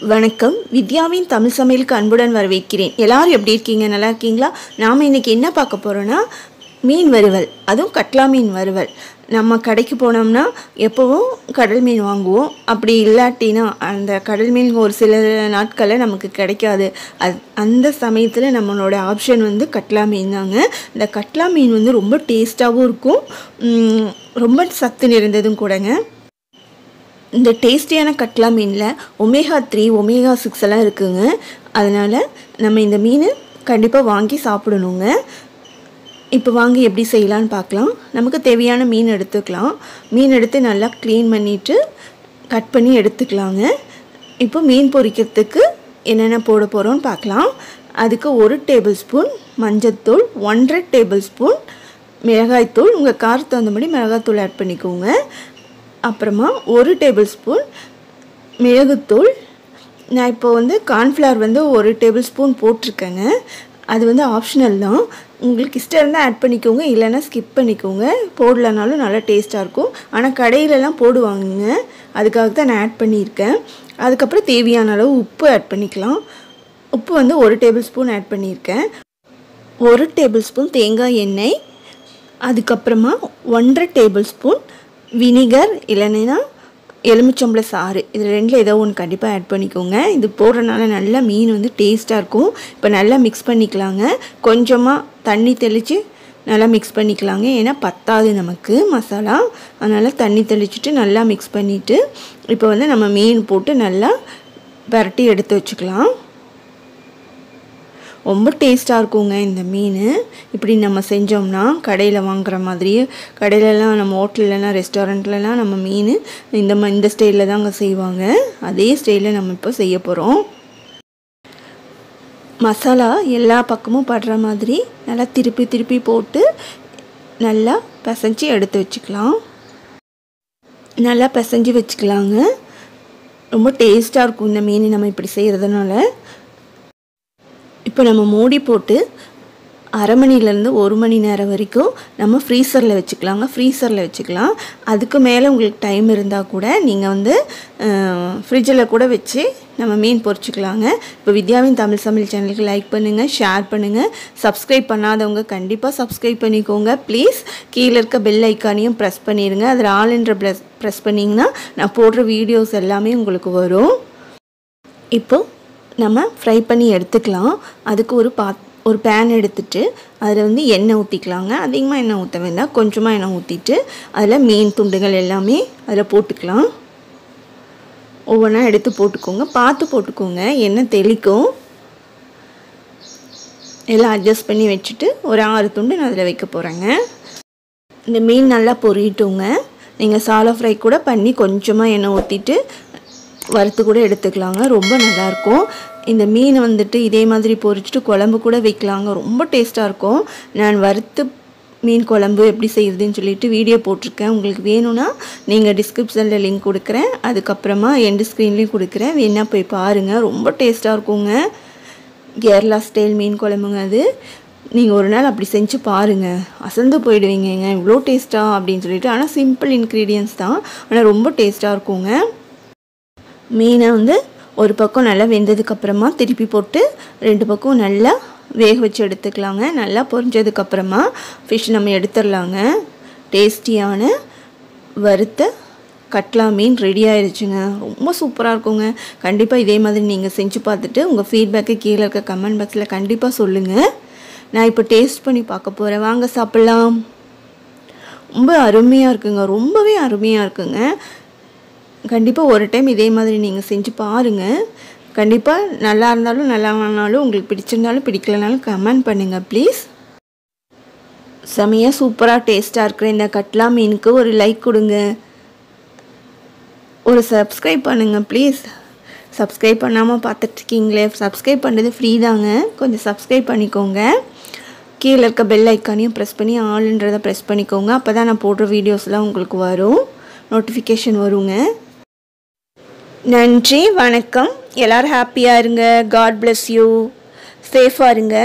வணக்கம். வித்யாவின் தமிழ் சமையலுக்கு அன்புடன் வரவேற்கிறேன். எல்லாரும் எப்படி இருக்கீங்க? நல்லா இருக்கீங்களா? நாம் இன்றைக்கி என்ன பார்க்க போகிறோன்னா மீன் வறுவல். அதுவும் கட்லா மீன் வறுவல். நம்ம கடைக்கு போனோம்னா எப்போவும் கடல் மீன் வாங்குவோம். அப்படி இல்லாட்டினா அந்த கடல் மீன் ஒரு சில நாட்களில் நமக்கு கிடைக்காது. அது அந்த சமயத்தில் நம்மளோட ஆப்ஷன் வந்து கட்லா மீன் தாங்க. இந்த கட்லா மீன் வந்து ரொம்ப டேஸ்ட்டாகவும் இருக்கும். ரொம்ப சத்து நிறைந்ததும் கூடங்க. இந்த டேஸ்டியான கட்லா மீனில் ஒமேகா த்ரீ ஒமேகா சிக்ஸ் எல்லாம் இருக்குங்க. அதனால் நம்ம இந்த மீன் கண்டிப்பாக வாங்கி சாப்பிடணுங்க. இப்போ வாங்கி எப்படி செய்யலான்னு பார்க்கலாம். நமக்கு தேவையான மீன் எடுத்துக்கலாம். மீன் எடுத்து நல்லா க்ளீன் பண்ணிவிட்டு கட் பண்ணி எடுத்துக்கலாங்க. இப்போ மீன் பொரிக்கிறதுக்கு என்னென்ன போட போகிறோம்னு பார்க்கலாம். அதுக்கு ஒரு டேபிள் ஸ்பூன் மஞ்சத்தூள் ஒன்றரை டேபிள் ஸ்பூன் மிளகாய்த்தூள். உங்கள் காரத்தை தகுந்த மாதிரி மிளகாய்த்தூள் ஆட் பண்ணிக்கோங்க. அப்புறமா ஒரு டேபிள் ஸ்பூன் மிளகுத்தூள். நான் இப்போ வந்து கார்ன்ஃப்ளவர் வந்து ஒரு டேபிள் ஸ்பூன் போட்டிருக்கேங்க. அது வந்து ஆப்ஷனல் தான். உங்களுக்கு இஷ்டம் இருந்தால் ஆட் பண்ணிக்கோங்க. இல்லைன்னா ஸ்கிப் பண்ணிக்கோங்க. போடலனாலும் நல்லா டேஸ்ட்டாக இருக்கும். ஆனால் கடையிலலாம் போடுவாங்கங்க. அதுக்காக தான் நான் ஆட் பண்ணியிருக்கேன். அதுக்கப்புறம் தேவையான அளவு உப்பு ஆட் பண்ணிக்கலாம். உப்பு வந்து ஒரு டேபிள் ஸ்பூன் ஆட் பண்ணியிருக்கேன். ஒரு டேபிள் ஸ்பூன் தேங்காய் எண்ணெய். அதுக்கப்புறமா ஒன்றரை டேபிள் ஸ்பூன் வினிகர் இல்லைன்னா எலுமிச்சம்பளை சாறு. இது ரெண்டில் ஏதோ ஒன்று கண்டிப்பாக ஆட் பண்ணிக்கோங்க. இது போடுறனால நல்லா மீன் வந்து டேஸ்ட்டாக இருக்கும். இப்போ நல்லா மிக்ஸ் பண்ணிக்கலாங்க. கொஞ்சமாக தண்ணி தெளித்து நல்லா மிக்ஸ் பண்ணிக்கலாங்க. ஏன்னா பத்தாது நமக்கு மசாலா. அதனால் தண்ணி தெளிச்சுட்டு நல்லா மிக்ஸ் பண்ணிவிட்டு இப்போ வந்து நம்ம மீன் போட்டு நல்லா பரட்டி எடுத்து வச்சுக்கலாம். ரொம்ப டேஸ்ட்டாக இருக்குங்க இந்த மீன். இப்படி நம்ம செஞ்சோம்னா கடையில் வாங்குற மாதிரி கடையிலலாம் நம்ம ஹோட்டல்லலாம் ரெஸ்டாரண்ட்லலாம் நம்ம மீன் இந்த ம இந்த ஸ்டைலில் தாங்க செய்வாங்க. அதே ஸ்டைலில் நம்ம இப்போ செய்ய போகிறோம் மசாலா எல்லா பக்கமும் படுற மாதிரி நல்லா திருப்பி திருப்பி போட்டு நல்லா பிசைஞ்சு எடுத்து வச்சுக்கலாம். நல்லா பிசைஞ்சு வச்சுக்கலாங்க. ரொம்ப டேஸ்ட்டாக இருக்கும் இந்த மீன் நம்ம இப்படி செய்கிறதுனால இப்போ நம்ம மூடி போட்டு அரை மணிலேருந்து ஒரு மணி நேரம் வரைக்கும் நம்ம ஃப்ரீசரில் வச்சுக்கலாங்க. ஃப்ரீசரில் வச்சுக்கலாம். அதுக்கு மேலே உங்களுக்கு டைம் இருந்தால் கூட நீங்கள் வந்து ஃப்ரிட்ஜில் கூட வச்சு நம்ம மீன் பொறிச்சிக்கலாங்க. இப்போ வித்யாவின் தமிழ் சமையல் சேனலுக்கு லைக் பண்ணுங்கள் ஷேர் பண்ணுங்கள் சப்ஸ்கிரைப் பண்ணாதவங்க கண்டிப்பாக சப்ஸ்கிரைப் பண்ணிக்கோங்க. ப்ளீஸ் கீழே இருக்க பெல் ஐக்கானையும் ப்ரெஸ் பண்ணிடுங்க அதில் ஆல்ன்ற ப்ரெஸ் ப்ரெஸ் பண்ணிங்கன்னா நான் போடுற வீடியோஸ் எல்லாமே உங்களுக்கு வரும். இப்போது நம்ம ஃப்ரை பண்ணி எடுத்துக்கலாம். அதுக்கு ஒரு பாத் ஒரு பேன் எடுத்துட்டு அதில் வந்து எண்ணெய் ஊற்றிக்கலாங்க அதிகமாக எண்ணெய் ஊற்ற வேண்டாம். கொஞ்சமாக எண்ணெய் ஊற்றிட்டு அதில் மீன் துண்டுகள் எல்லாமே அதில் போட்டுக்கலாம். ஒவ்வொன்றா எடுத்து போட்டுக்கோங்க. பார்த்து போட்டுக்கோங்க. எண்ணெய் தெளிக்கும். எல்லாம் அட்ஜஸ்ட் பண்ணி வச்சுட்டு ஒரு ஆறு துண்டு நான் அதில் வைக்க போகிறேங்க இந்த மீன் நல்லா பொரியட்டுங்க. நீங்கள் சாலோ ஃப்ரை கூட பண்ணி கொஞ்சமாக எண்ணெய் ஊற்றிட்டு வறுத்து கூட எடுத்துக்கலாங்க. ரொம்ப நல்லாயிருக்கும். இந்த மீன் வந்துட்டு இதே மாதிரி பொரிச்சிட்டு குழம்பு கூட வைக்கலாங்க. ரொம்ப டேஸ்ட்டாக இருக்கும். நான் வறுத்து மீன் குழம்பு எப்படி செய்யுதுன்னு சொல்லிட்டு வீடியோ போட்டிருக்கேன். உங்களுக்கு வேணும்னா நீங்கள் டிஸ்கிரிப்ஷனில் லிங்க் கொடுக்குறேன். அதுக்கப்புறமா எண்டு ஸ்க்ரீன்லேயும் கொடுக்குறேன். வேணால் போய் பாருங்கள் ரொம்ப டேஸ்ட்டாக இருக்குங்க. கேரளா ஸ்டைல் மீன் குழம்புங்க அது. நீங்கள் ஒரு நாள் அப்படி செஞ்சு பாருங்கள் அசந்து போயிடுவீங்க இவ்வளோ டேஸ்ட்டாக அப்படின்னு சொல்லிட்டு. ஆனால் சிம்பிள் இன்க்ரீடியன்ஸ் தான். ஆனால் ரொம்ப டேஸ்ட்டாக இருக்குங்க. மீனை வந்து ஒரு பக்கம் நல்லா வெந்ததுக்கப்புறமா திருப்பி போட்டு ரெண்டு பக்கம் நல்லா வேக வச்சு எடுத்துக்கலாங்க. நல்லா பொரிஞ்சதுக்கப்புறமா ஃபிஷ் நம்ம எடுத்துடலாங்க. டேஸ்டியான வறுத்த கட்லா மீன் ரெடி ஆயிடுச்சுங்க ரொம்ப சூப்பராக இருக்குங்க. கண்டிப்பாக இதே மாதிரி நீங்கள் செஞ்சு பார்த்துட்டு உங்கள் ஃபீட்பேக்கு கீழே இருக்க கமெண்ட் பாக்ஸில் கண்டிப்பாக சொல்லுங்கள் நான் இப்போ டேஸ்ட் பண்ணி பார்க்க போகிறேன் வாங்க சாப்பிட்லாம். ரொம்ப அருமையாக இருக்குங்க. ரொம்பவே அருமையாக இருக்குங்க. கண்டிப்பாக ஒரு டைம் இதே மாதிரி நீங்கள் செஞ்சு பாருங்கள் கண்டிப்பாக நல்லா இருந்தாலும் நல்லா இல்லைனாலும் உங்களுக்கு பிடிச்சிருந்தாலும் பிடிக்கலனாலும் கமெண்ட் பண்ணுங்கள் ப்ளீஸ் செமையாக சூப்பராக டேஸ்ட்டாக இருக்கிற இந்த கட்லா மீனுக்கு ஒரு லைக் கொடுங்க. ஒரு சப்ஸ்கிரைப் பண்ணுங்கள் ப்ளீஸ் சப்ஸ்கிரைப் பண்ணாமல் பார்த்துட்ருக்கீங்களே சப்ஸ்கிரைப் பண்ணுறது ஃப்ரீ தாங்க. கொஞ்சம் சப்ஸ்கிரைப் பண்ணிக்கோங்க. கீழே இருக்க பெல் ஐக்கானையும் ப்ரெஸ் பண்ணி ஆளுன்றதை ப்ரெஸ் பண்ணிக்கோங்க. அப்போ தான் நான் போடுற வீடியோஸ்லாம் உங்களுக்கு வரும். நோட்டிஃபிகேஷன் வருங்க. நன்றி வணக்கம். எல்லோரும் ஹாப்பியாக இருங்க. காட் பிளஸ் யூ சேஃபாக இருங்க.